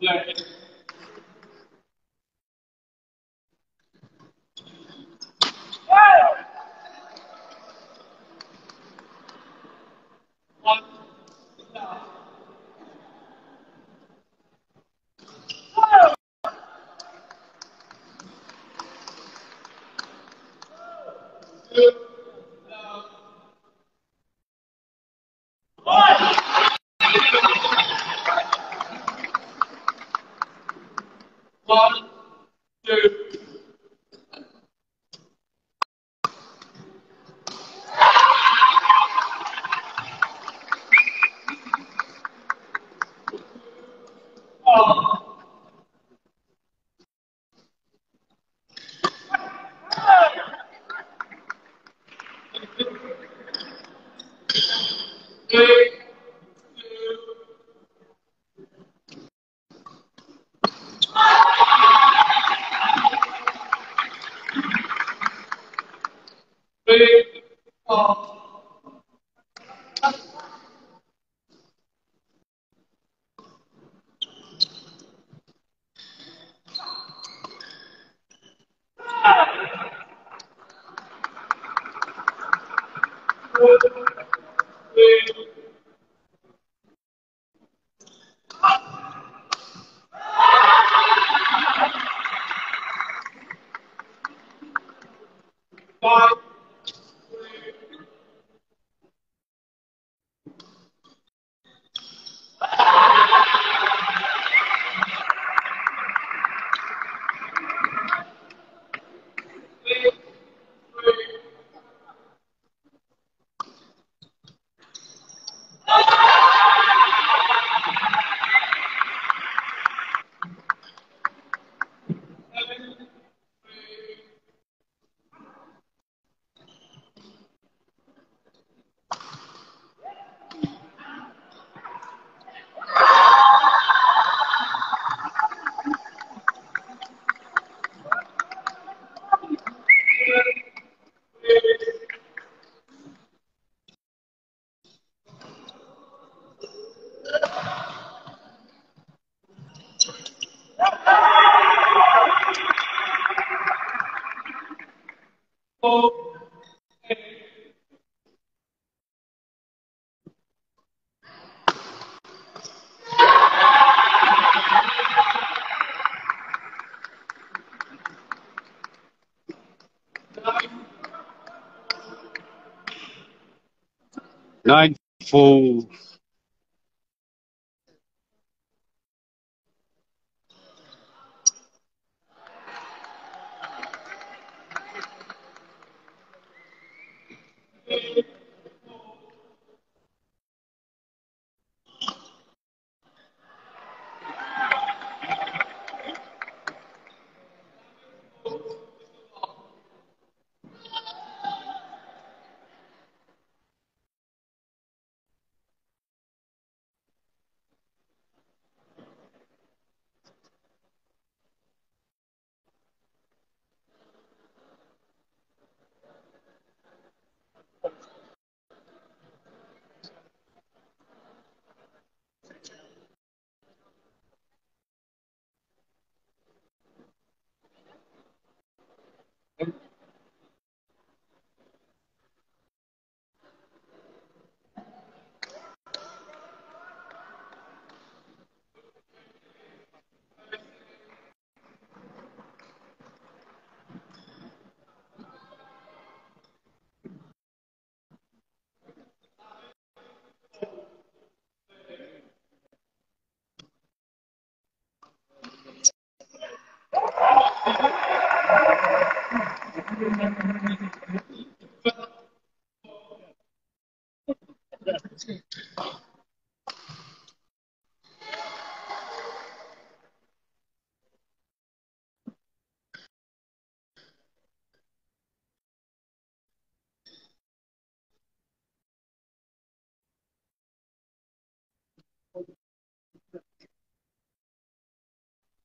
对 Bye. 1994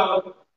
tal.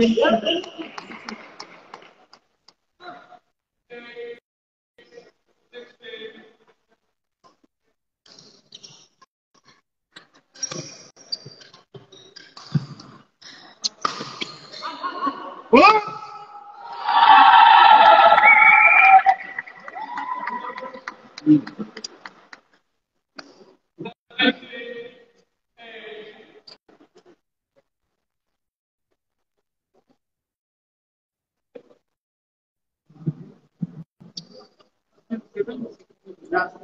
Thank you. Obrigado.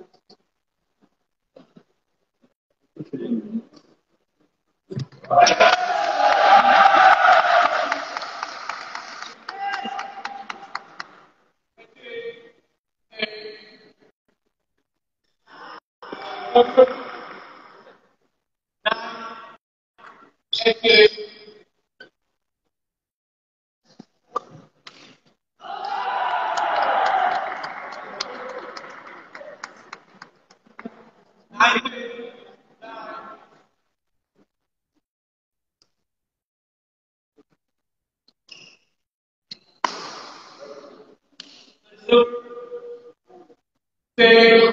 Tem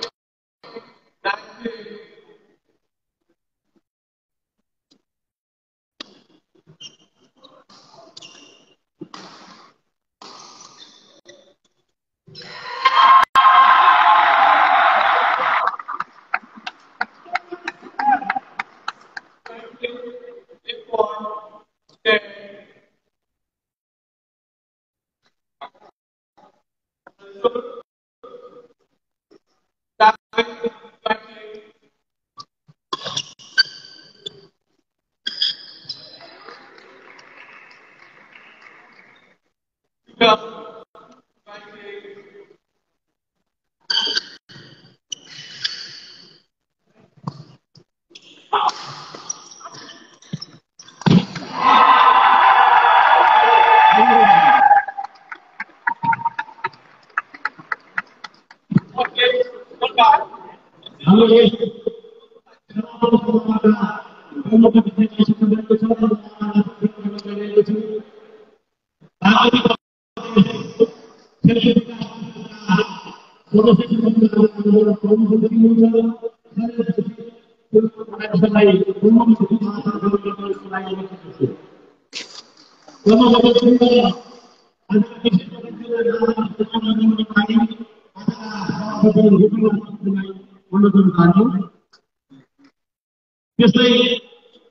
त्यसलाई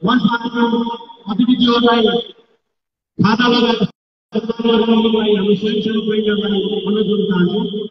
वनपालको अतिथिज्यूहरूलाई खाता लगाएर हामी स्वयंसेवी बैङ्कलाई अनुरोध चाहन्छौँ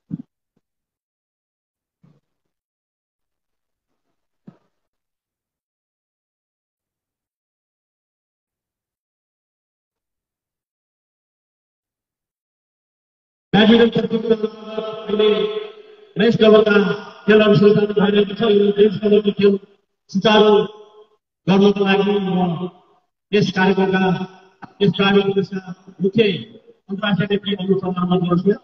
ब्याडमिन्टन क्षेत्रको अहिले रेस लेभलका खेलहरू सञ्चालन भइरहेको छ यो रेस लेभलको खेल सुचारू गर्नको लागि म यस कार्यक्रमका यस कार्यक्रमका मुख्य अन्तर्राष्ट्रिय टिमहरू सम्मान गर्छु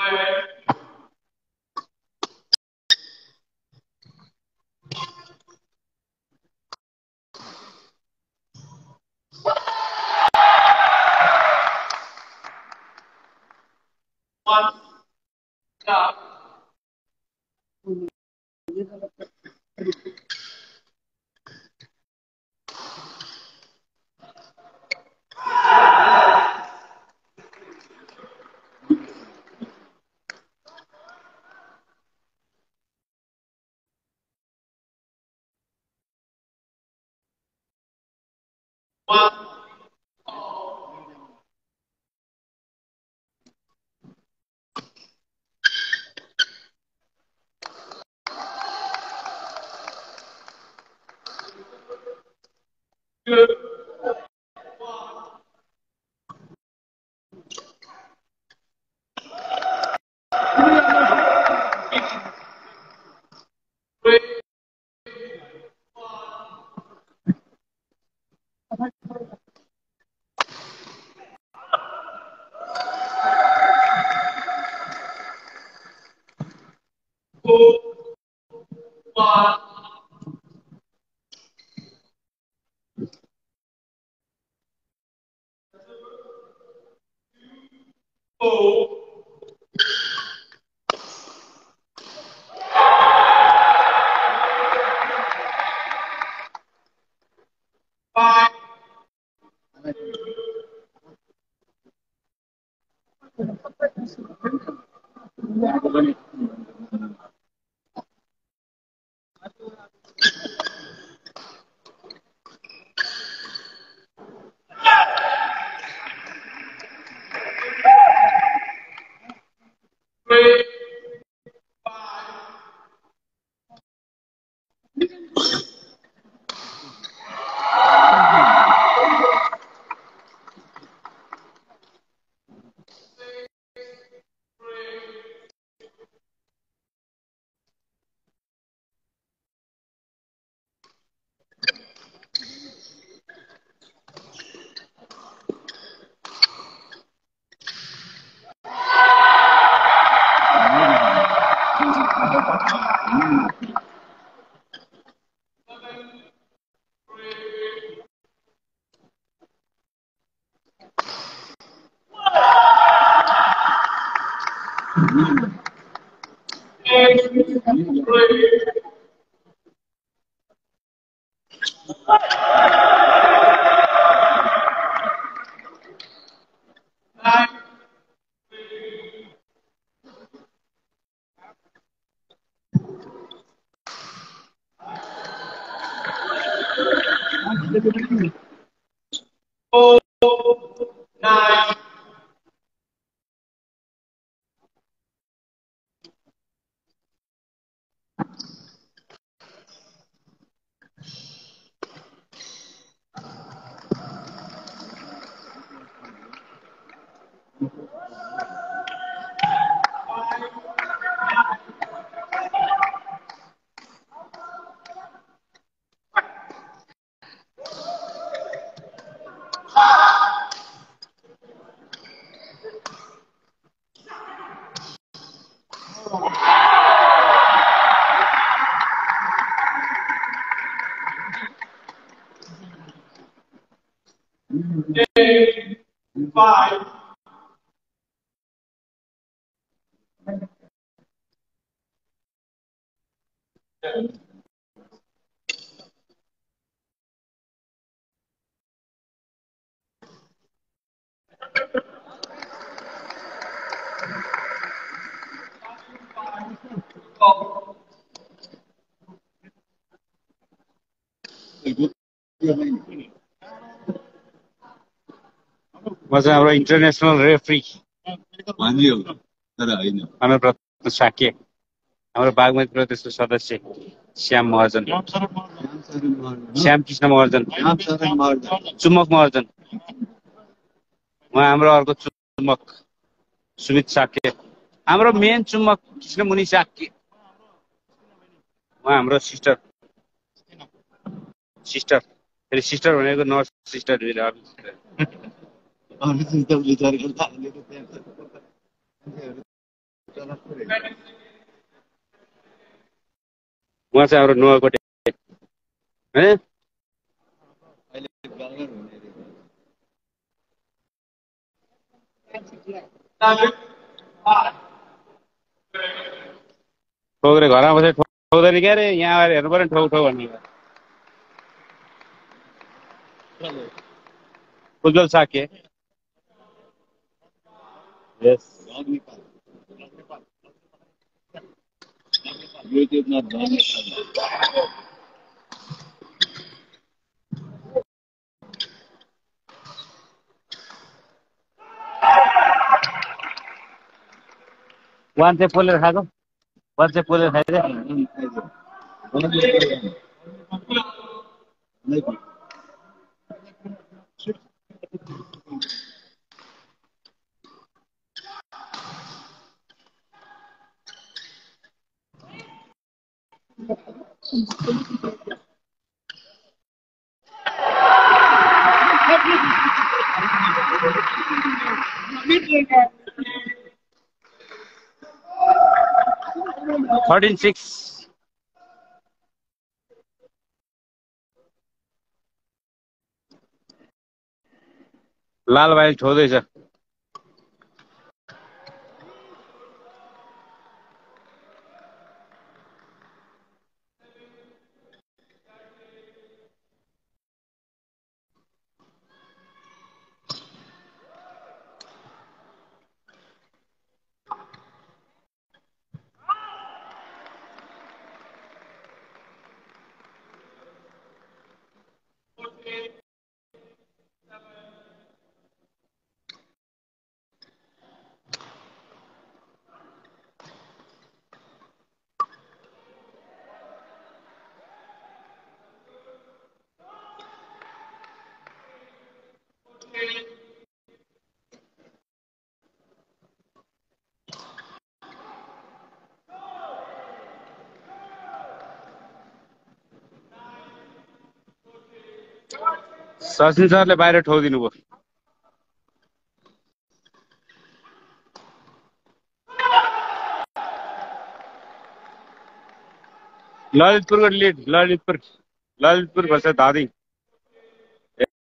employment que Thank you. was our international referee. One. तर होइन। अनुव्रत साक्य। हाम्रो बागमती प्रदेशको सदस्य श्याम महर्जन। श्याम कृष्ण महर्जन। चुम्बक महर्जन। उहाँ हाम्रो अर्को चुम्बक। सुमित साक्य। हाम्रो मेन चुम्बक कृष्णमुनि साक्य। उहाँ हाम्रो सिस्टर सिस्टर फेरि सिस्टर भनेको नर्स सिस्टर उहाँ चाहिँ हाम्रो नुवाकोटे। रहेछ। ठोक्रे घरमा बसेर ठोक्दैन क्या अरे? यहाँ आएर हेर्नु पऱ्यो नि ठोक ठोक भन्ने। उज्जवल साक्य यस युट्युबमा घर नेपाल वान चाहिँ पोलेर खाएको वान चाहिँ पोलेर खाइदिए एकदम फोर्टिन सिक्स लाल भाइ छोड्दैछ सचिन सरले बाहिर ठोकिदिनु भयो। ललितपुरको लिड, ललितपुर ललितपुर भर्सेस धादिङ।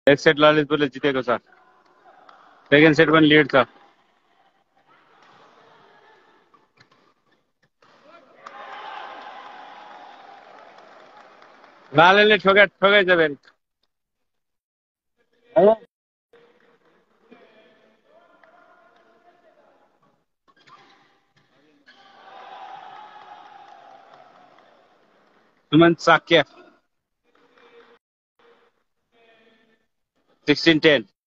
एक सेट ललितपुरले जितेको छ। सेकेन्ड सेट पनि लिड छ। लालेले ठोका ठोकाइछ फेरि। Halo. Teman Sakyaf. 16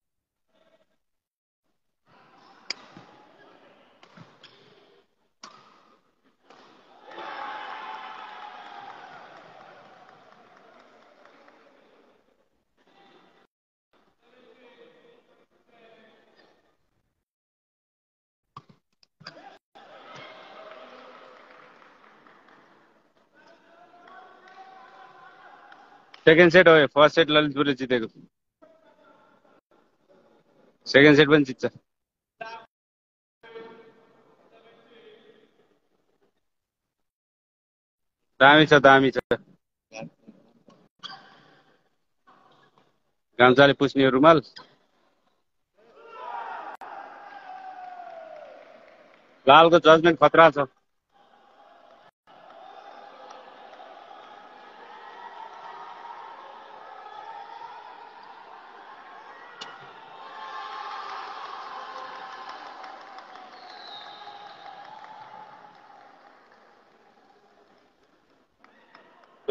second set हो फर्स्ट सेट ललितपुरले जितेको सेकेन्ड सेट पनि जित्छ दामी छ दामी छ गाम्चाले पुस्ने रुमाल. लालको जजमेन्ट खतरा छ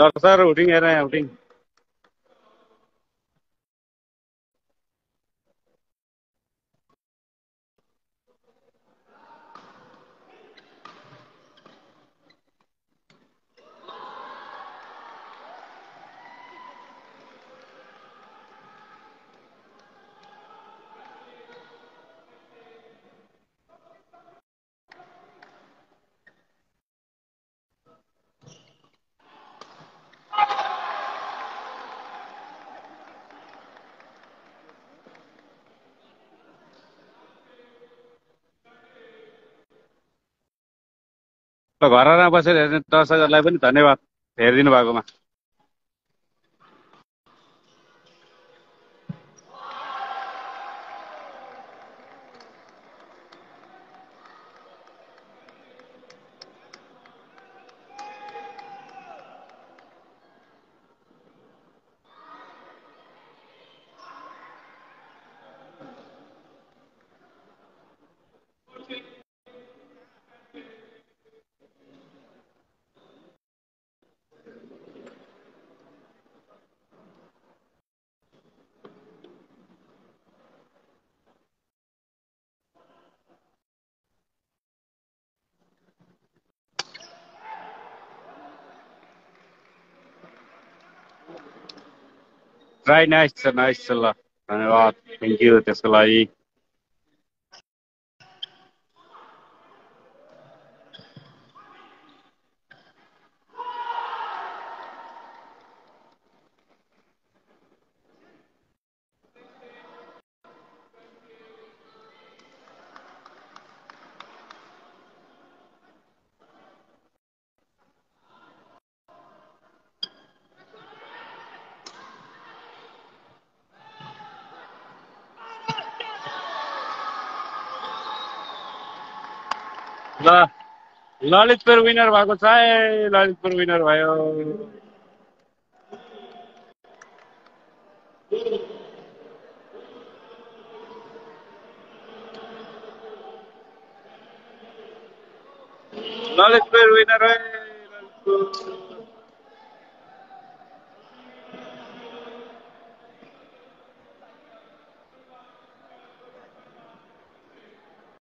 Sir, sir, outing hai rahe outing. ल घरमा बसेर हेर्ने दर्शकहरूलाई पनि धन्यवाद हेरिदिनु भएकोमा। ट्राई नाइस छ नाइस छ ल धन्यवाद थ्याङ्क यू त्यसको लागि ल ललितपुर विनर भएको छ है ललितपुर विनर भयो।